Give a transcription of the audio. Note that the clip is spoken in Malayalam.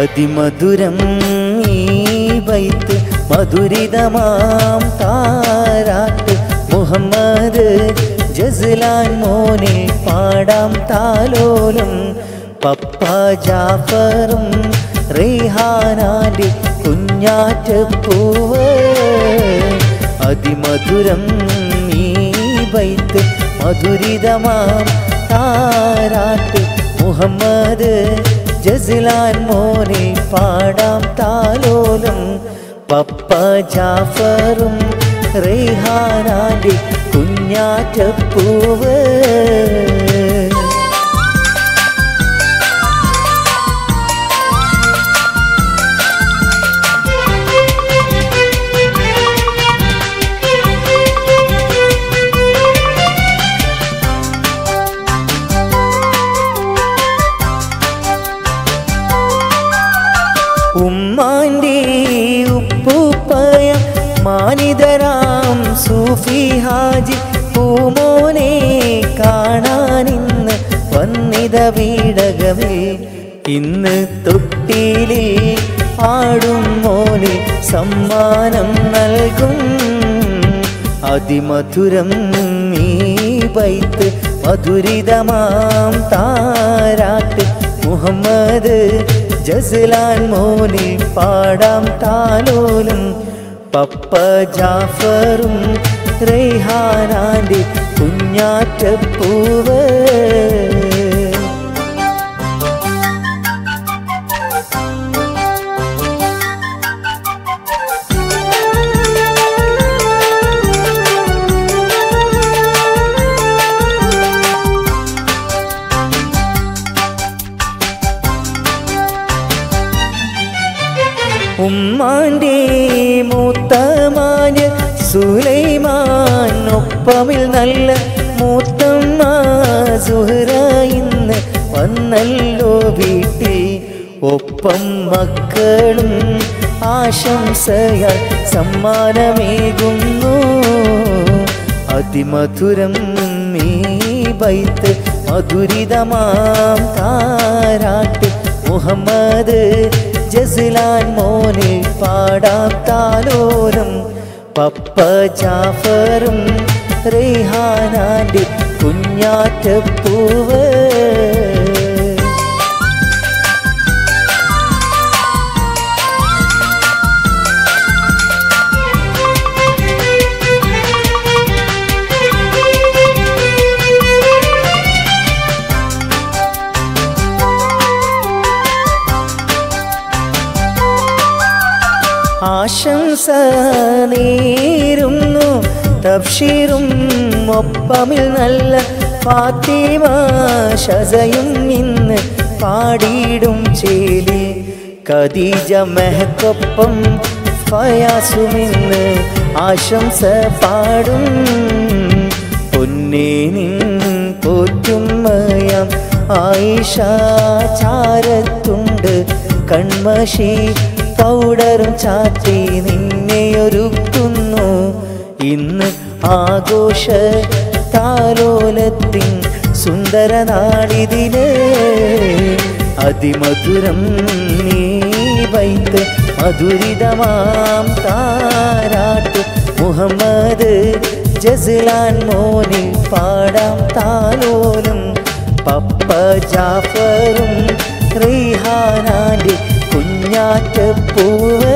അതിമധുരം വൈത്ത് മധുരിതമാം താരാട്ട്. മുഹമ്മദ് ജസ്ലാൻ മോനെ പാടാം താലോലും. പപ്പ ജാഫറും റേഹാനാന്റെ കുഞ്ഞാറ്റപ്പൂവ് അതിമധുരം വൈത്ത് മധുരിതമാം താരാട്ട്. മുഹമ്മദ് ജസ്ലാൻ മോനെ പാടാം താലോലം. പപ്പ ജാഫറും റേഹാനാന്റെ കുഞ്ഞാറ്റപ്പൂവ്. മാനിതരാം സൂഫി ഹാജി പൂമോനെ കാണാനിന്ന് വന്നിത വീടകമേ ഇന്ന് തൊട്ടിലിൽ ആടും മോനെ സമ്മാനം നൽകും. അതിമധുരം നീ വൈത്ത് മധുരിതമാം താരാട്ട് മുഹമ്മദ് ജസ്ലാൻ മോനെ പാടാം താലോലും പപ്പ ജാഫറും റെയ്ഹാനാന്റെ കുഞ്ഞാറ്റപ്പൂവ്. ഉമ്മാന്റെ മൂത്തമാന് സുലൈമാൻ ഒപ്പമിൽ നല്ല മൂത്തമ്മ സുഹറ ഇന്ന് വന്നല്ലോ വീട്ടിൽ. ഒപ്പം മക്കളും ആശംസയ സമ്മാനമേകുന്നു. അതിമധുരം മീ ബൈത്ത് മധുരിതമാം താരാട്ട് മുഹമ്മദ് ജസ്ലാൻ മോനെ പാടാത്താലോരും പപ്പ ജാഫറും റേഹാനാന്റെ കുഞ്ഞാറ്റപ്പൂവ് ആശംസ നേരുന്നു തബ്ഷീറും ഒപ്പമിൽ നല്ല ഫാത്തിമ ഷസയും ഇന്ന് പാടിയിടും ചേലി കദീജ മെഹക്കൊപ്പം ഫയാസുമിന്ന് ആശംസ പാടും. പൊന്നേ നിൻ പോറ്റുമ്മയാം ആയിഷ ചാരത്തുണ്ട് കൺമഷി പൗഡറും ചാറ്റി നിന്നെ ഒരുക്കുന്നു. ഇന്ന് ആഘോഷ താലോലത്തിൻ സുന്ദര നാളിതിലെ അതിമധുരം നീ വൈത്ത് മധുരിതമാം താരാട്ട്. മുഹമ്മദ് ജസ്ലാൻ മോനി പാടാം താലോലും. പപ്പ ജാഫറും റീഹാനാന്റെ കുഞ്ഞാറ്റപ്പൂവ്.